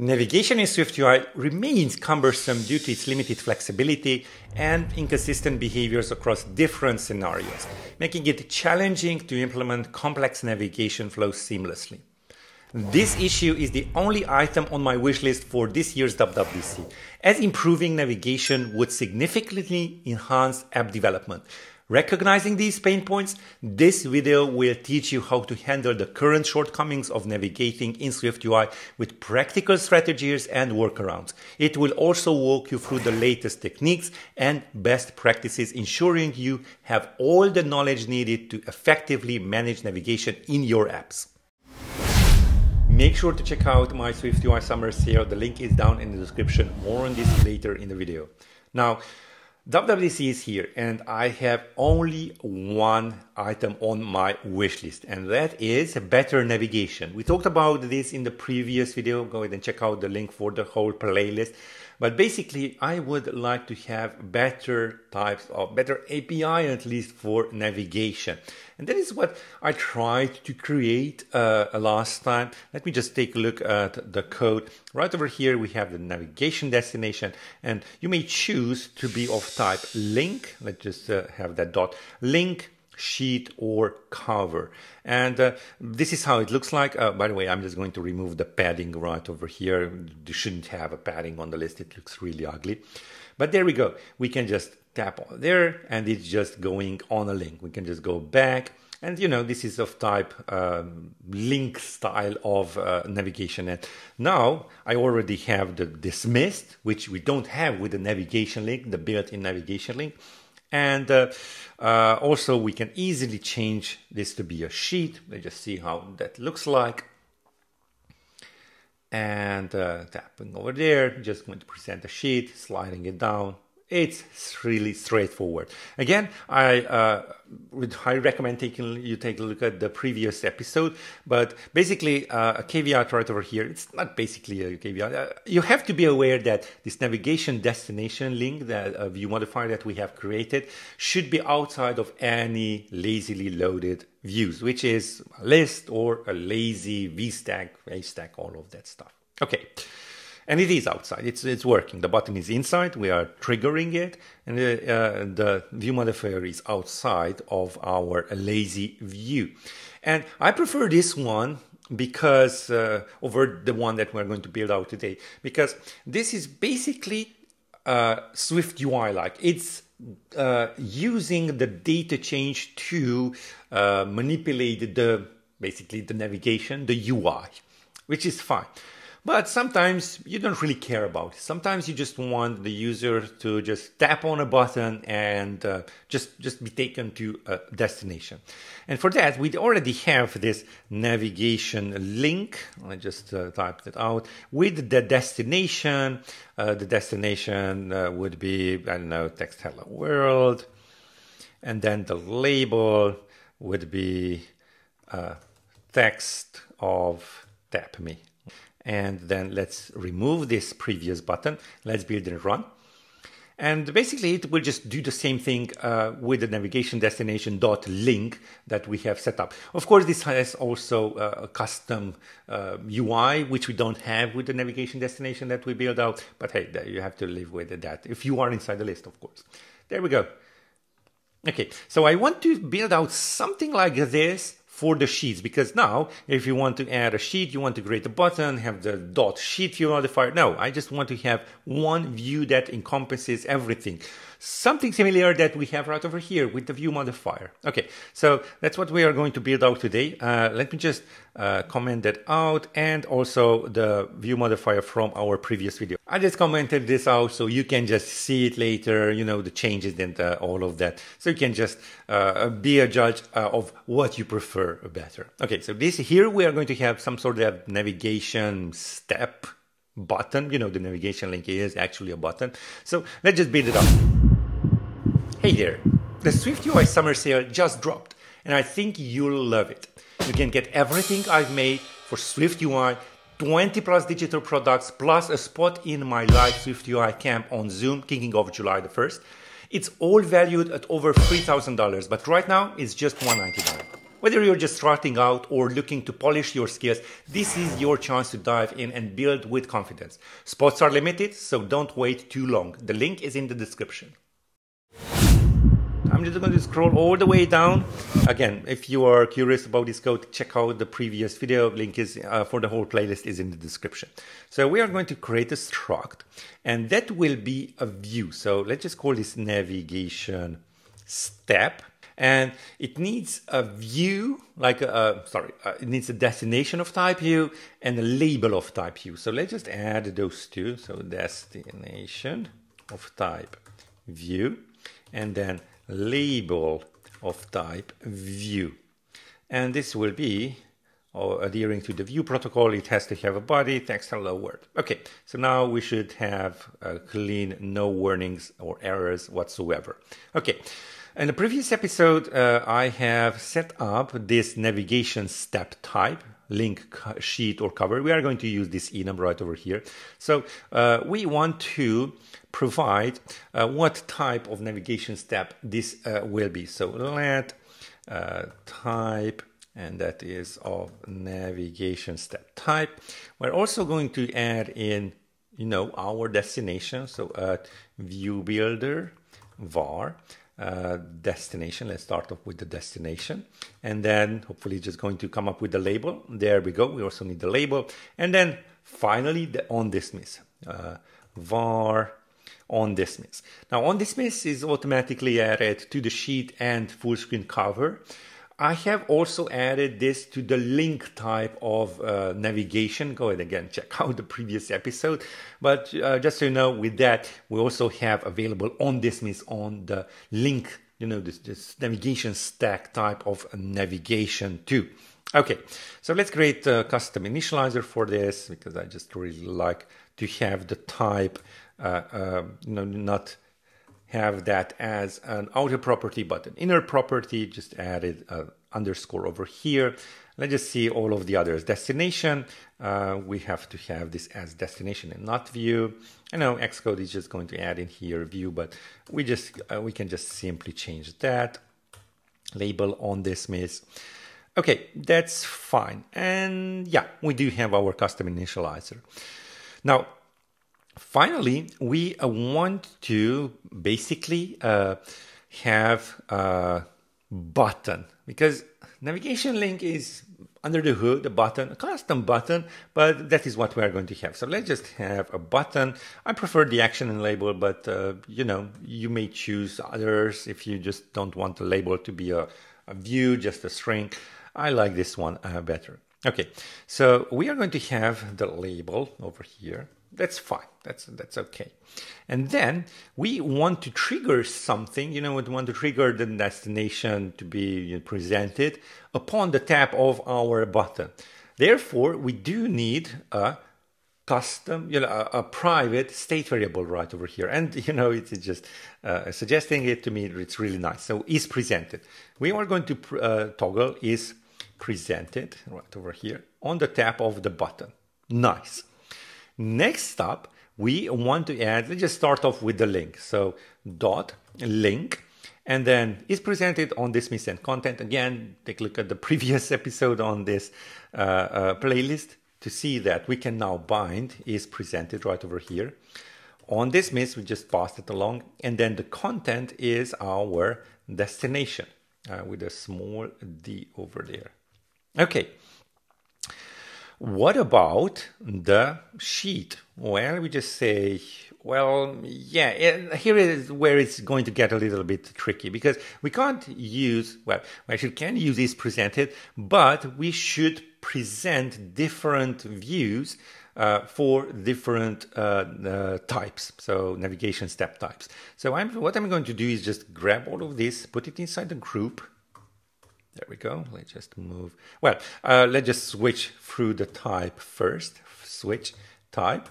Navigation in SwiftUI remains cumbersome due to its limited flexibility and inconsistent behaviors across different scenarios, making it challenging to implement complex navigation flows seamlessly. This issue is the only item on my wish list for this year's WWDC, as improving navigation would significantly enhance app development, Recognizing these pain points, this video will teach you how to handle the current shortcomings of navigating in SwiftUI with practical strategies and workarounds. It will also walk you through the latest techniques and best practices, ensuring you have all the knowledge needed to effectively manage navigation in your apps. Make sure to check out my SwiftUI summer sale. The link is down in the description. More on this later in the video. Now, WWDC is here and I have only one item on my wish list and that is better navigation. We talked about this in the previous video. Go ahead and check out the link for the whole playlist. But basically, I would like to have better types of better API at least for navigation. And that is what I tried to create uh, last time. Let me just take a look at the code. Right over here, we have the navigation destination, and you may choose to be of type link. Let's just uh, have that dot link sheet or cover. And uh, this is how it looks like. Uh, by the way, I'm just going to remove the padding right over here. You shouldn't have a padding on the list. It looks really ugly. But there we go. We can just tap on there and it's just going on a link. We can just go back. And you know, this is of type um, link style of uh, navigation. And now I already have the dismissed, which we don't have with the navigation link, the built-in navigation link. And uh, uh, also we can easily change this to be a sheet. Let's just see how that looks like. And uh, tapping over there, just going to present a sheet, sliding it down, it's really straightforward. Again, I uh, would highly recommend taking you take a look at the previous episode. But basically, uh, a caveat right over here. It's not basically a caveat. Uh, you have to be aware that this navigation destination link, that uh, view modifier that we have created, should be outside of any lazily loaded views, which is a list or a lazy VStack, HStack, all of that stuff. Okay and it is outside. It's it's working. The button is inside. We are triggering it, and the, uh, the view modifier is outside of our lazy view. And I prefer this one because uh, over the one that we're going to build out today, because this is basically uh, Swift UI like. It's uh, using the data change to uh, manipulate the basically the navigation, the UI, which is fine. But sometimes you don't really care about it. Sometimes you just want the user to just tap on a button and uh, just, just be taken to a destination. And for that, we already have this navigation link. I just uh, typed it out with the destination. Uh, the destination uh, would be, I don't know, text hello world. And then the label would be uh, text of tap me and then let's remove this previous button. Let's build and run. And basically, it will just do the same thing uh, with the navigation destination dot link that we have set up. Of course, this has also uh, a custom uh, UI, which we don't have with the navigation destination that we build out. But hey, you have to live with that if you are inside the list, of course. There we go. Okay, so I want to build out something like this for the sheets. Because now if you want to add a sheet you want to create a button have the dot sheet view modifier no i just want to have one view that encompasses everything something similar that we have right over here with the view modifier okay so that's what we are going to build out today uh, let me just uh, comment that out and also the view modifier from our previous video. I just commented this out so you can just see it later, you know, the changes and uh, all of that. So you can just uh, be a judge uh, of what you prefer better. Okay, so this here we are going to have some sort of navigation step button. You know, the navigation link is actually a button. So let's just build it up. Hey there, the Swift UI summer sale just dropped and I think you'll love it. You can get everything I've made for Swift UI, 20 plus digital products, plus a spot in my live Swift UI camp on Zoom, kicking off July the 1st. It's all valued at over $3,000, but right now it's just 199. Whether you're just starting out or looking to polish your skills, this is your chance to dive in and build with confidence. Spots are limited, so don't wait too long. The link is in the description. I'm just going to scroll all the way down. Again, if you are curious about this code, check out the previous video. Link is uh, for the whole playlist is in the description. So we are going to create a struct and that will be a view. So let's just call this navigation step and it needs a view like a, sorry uh, it needs a destination of type view and a label of type view so let's just add those two so destination of type view and then label of type view. And this will be or adhering to the view protocol, it has to have a body, text, hello world. Okay, so now we should have a clean, no warnings or errors whatsoever. Okay, in the previous episode, uh, I have set up this navigation step type link sheet or cover. We are going to use this enum right over here. So uh, we want to provide uh, what type of navigation step this uh, will be. So let uh, type and that is of navigation step type. We're also going to add in, you know, our destination. So at view builder var uh, destination. Let's start off with the destination and then hopefully just going to come up with the label. There we go. We also need the label. And then finally the on dismiss. Uh, var on dismiss. Now on dismiss is automatically added to the sheet and full screen cover. I have also added this to the link type of uh, navigation. Go ahead again, check out the previous episode. But uh, just so you know, with that, we also have available on dismiss on the link, you know, this, this navigation stack type of navigation too. Okay, so let's create a custom initializer for this because I just really like to have the type, uh, uh you know, not have that as an outer property, but an inner property, just added an underscore over here. Let's just see all of the others. Destination, uh, we have to have this as destination and not view. I know Xcode is just going to add in here view, but we just uh, we can just simply change that. Label on this dismiss. Okay, that's fine. And yeah, we do have our custom initializer. Now, finally, we uh, want to basically uh, have a button because navigation link is under the hood, a button, a custom button, but that is what we are going to have. So let's just have a button. I prefer the action and label, but uh, you know, you may choose others if you just don't want the label to be a, a view, just a string. I like this one uh, better. Okay, so we are going to have the label over here. That's fine. That's that's okay. And then we want to trigger something. You know, we want to trigger the destination to be presented upon the tap of our button. Therefore, we do need a custom, you know, a, a, private state variable right over here. And, you know, it's just uh, suggesting it to me, it's really nice. So is presented. We are going to uh, toggle is presented right over here on the tap of the button. Nice. Next up, we want to add, let's just start off with the link. So dot link and then is presented on this and content. Again, take a look at the previous episode on this uh, uh, playlist to see that we can now bind is presented right over here. On dismiss, we just passed it along, and then the content is our destination uh, with a small d over there. Okay, what about the sheet? Well, we just say, well, yeah, here is where it's going to get a little bit tricky because we can't use, well, we actually can use is presented, but we should present different views uh, for different uh, uh, types, so navigation step types. So I'm, what I'm going to do is just grab all of this, put it inside the group, there we go. Let's just move. Well, uh, let's just switch through the type first. Switch type.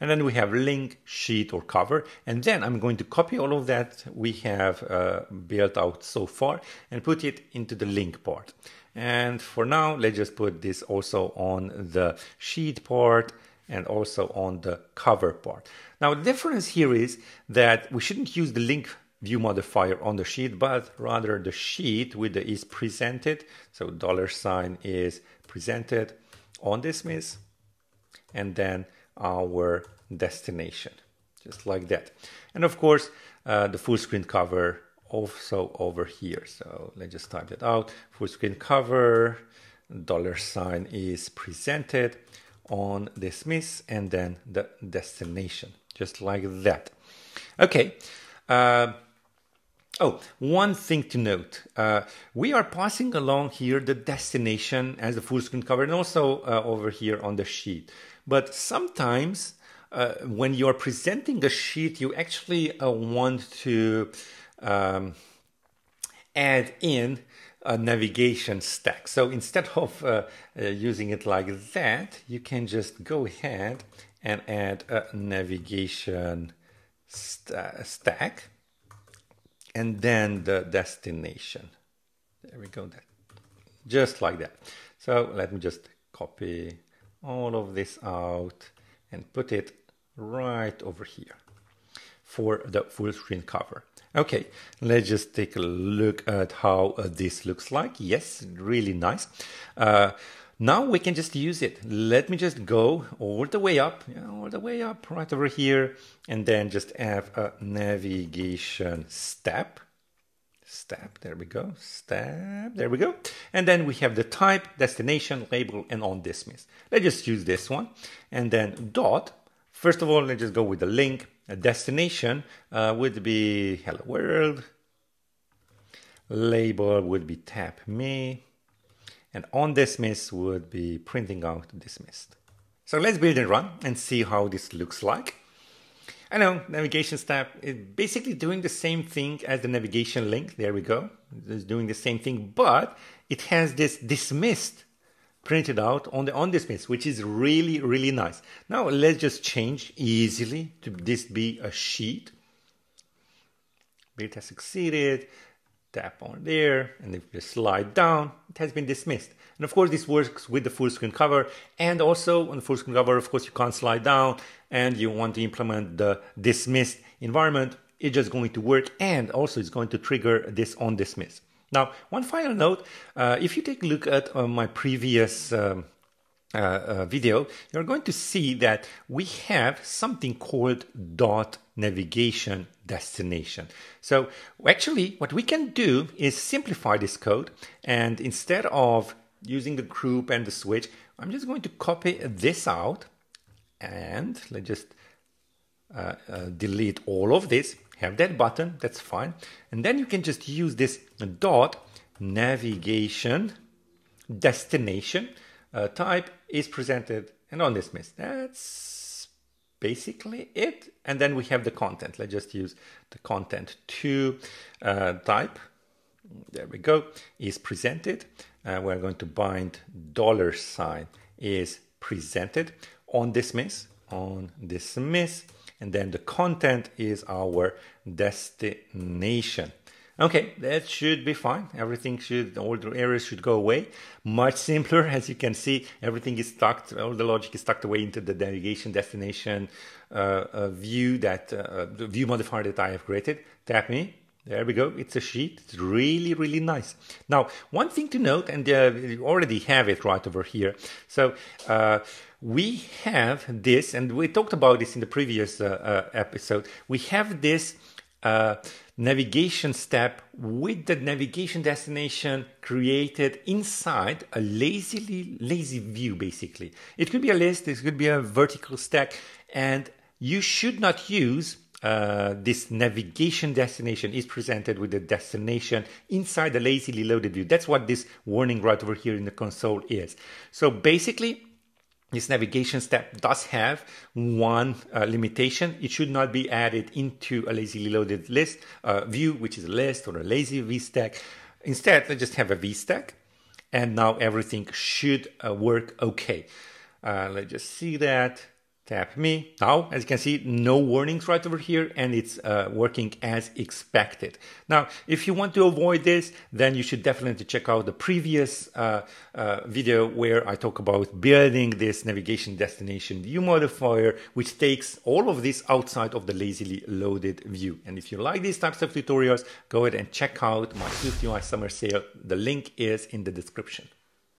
And then we have link, sheet, or cover. And then I'm going to copy all of that we have uh, built out so far and put it into the link part. And for now, let's just put this also on the sheet part and also on the cover part. Now, the difference here is that we shouldn't use the link view modifier on the sheet, but rather the sheet with the is presented. So dollar sign is presented on dismiss and then our destination, just like that. And of course, uh, the full screen cover also over here. So let's just type that out. Full screen cover, dollar sign is presented on dismiss and then the destination, just like that. Okay. Uh, oh, one thing to note. Uh, we are passing along here the destination as the full screen cover and also uh, over here on the sheet. But sometimes uh, when you're presenting a sheet, you actually uh, want to um, add in a navigation stack. So instead of uh, uh, using it like that, you can just go ahead and add a navigation st stack and then the destination. There we go, that just like that. So let me just copy all of this out and put it right over here for the full screen cover. Okay, let's just take a look at how uh, this looks like. Yes, really nice. Uh, now we can just use it. Let me just go all the way up, all the way up right over here, and then just have a navigation step. Step, there we go, step, there we go. And then we have the type, destination, label, and on dismiss. Let's just use this one. And then dot, first of all, let's just go with the link, a destination uh, would be hello world. Label would be tap me. And on dismiss would be printing out dismissed. So let's build and run and see how this looks like. I know navigation step is basically doing the same thing as the navigation link. There we go. It's doing the same thing, but it has this dismissed printed out on the on dismiss, which is really, really nice. Now let's just change easily to this be a sheet. Has succeeded. Tap on there, and if you slide down, it has been dismissed. And of course, this works with the full screen cover. And also on the full screen cover, of course, you can't slide down and you want to implement the dismissed environment. It's just going to work. And also it's going to trigger this on dismiss. Now, one final note, uh, if you take a look at uh, my previous um, uh, uh, video, you're going to see that we have something called dot navigation destination. So actually what we can do is simplify this code and instead of using the group and the switch, I'm just going to copy this out and let's just uh, uh, delete all of this have that button, that's fine. And then you can just use this dot navigation destination uh, type is presented and on dismiss. That's basically it. And then we have the content. Let's just use the content to uh, type. There we go. Is presented. Uh, we're going to bind dollar sign is presented on dismiss on dismiss and then the content is our destination. Okay, that should be fine. Everything should, all the errors should go away. Much simpler, as you can see, everything is tucked, all the logic is tucked away into the navigation destination uh, uh, view that, uh, the view modifier that I have created. Tap me, there we go. It's a sheet. It's really, really nice. Now, one thing to note, and uh, you already have it right over here. So, uh, we have this, and we talked about this in the previous uh, uh episode. We have this uh, navigation step with the navigation destination created inside a lazily lazy view, basically. It could be a list, it could be a vertical stack, and you should not use uh, this navigation destination is presented with the destination inside the lazily loaded view. That's what this warning right over here in the console is. So basically, this navigation step does have one uh, limitation. It should not be added into a lazily loaded list uh, view, which is a list or a lazy VStack. Instead, let's just have a VStack, and now everything should uh, work okay. Uh, let's just see that. Tap me. Now, as you can see, no warnings right over here and it's uh, working as expected. Now, if you want to avoid this, then you should definitely check out the previous uh, uh, video where I talk about building this navigation destination view modifier, which takes all of this outside of the lazily loaded view. And if you like these types of tutorials, go ahead and check out my Swift UI summer sale. The link is in the description.